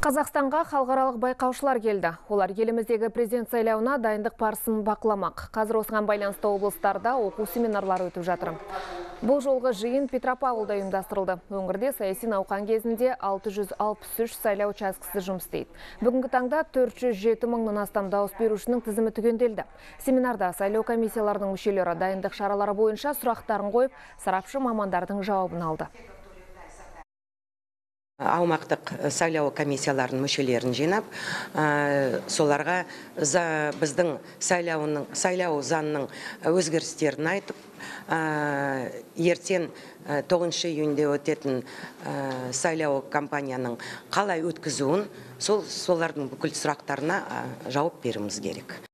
Қазақстанға халықаралық байқаушылар келді. Олар еліміздегі президент сайлауына дайындық барысын бақыламақ. Қазір осыған байланысты облыстарда оқу семинарлары өтіп жатыр. Бұл жолғы жиын Петропавлда ұйымдастырылды. Өңірде саяси науқан кезінде 663 сайлау учаскесі жұмыс істейді. Бүгінгі таңда 407 мыңнан астам дауыс берушінің тізімі түгенделді. Семинарда сайлау комиссияларының мүшелері дайындық шаралары бойынша сұрақтарын қойып, сарапшы мамандардың жауабын алды аумақтық сайлау комиссияларының мүшелерін жинап соларға біздің сайлауының сайлау заңның өзгерістерін айтып ертең тоғызыншы июньде өтетін сайлау кампанияның қалай өткізуін сол солардың бүкіл сұрақтарына жауап беруіміз керек.